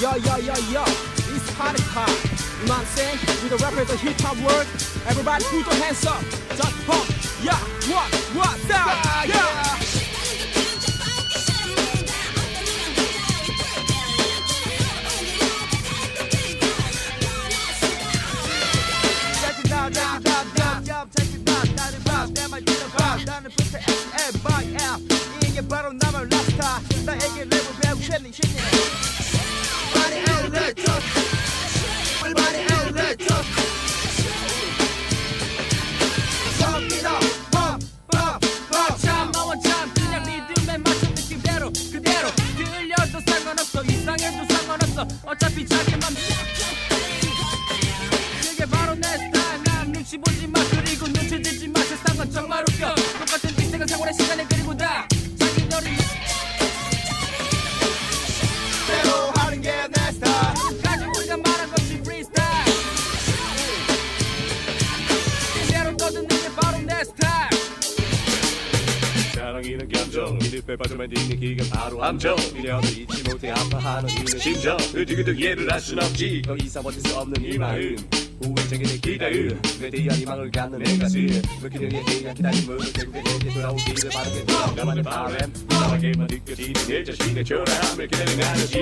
yo, yo, yo, yo. It's party time. You know what I'm saying? We the rappers of hip hop world. Everybody put your hands up. Just pump. Yeah, what, what, down. Yeah. Check it out, check it out, yup, yup, check it out. 나는 밥, 내 말들은 밥. 나는 부터 S, M, Y, L. 이게 바로 나만 라스타. 나에게 랩을 배우고 싶니, 싶니. Body and let drop. Body and let drop. Pump it up, pump, pump, pump. 참 너와 참 그냥 리듬에 맞춘 느낌대로 그대로 들려도 상관없어 이상해도 상관없 어 어차피 자기만 그게 바로 내 스타일. 난 눈치 보지 마. 그리고 눈치 주지 마. 세상은 정말 웃겨. 똑같은 인생은 세월의 시간을 그리고 다 사랑이는 감정 이득배 빠져만 있는 기가 바로 함정. 그녀도 잊지 못해 아파하는 이는 심정. 어떻게도 이해를 할순 없지. 더 이상 버틸 수 없는 이 마음. 우회적인 내 기다음 내 대한 희망을 갖는 내 가슴. 그 그녀의 대한 기다림을 결국에 내게 돌아오기를 바라게 돼. 나만의 바람 나에게만 느껴지는 내 자신의 초라함을 기다리는 아저씨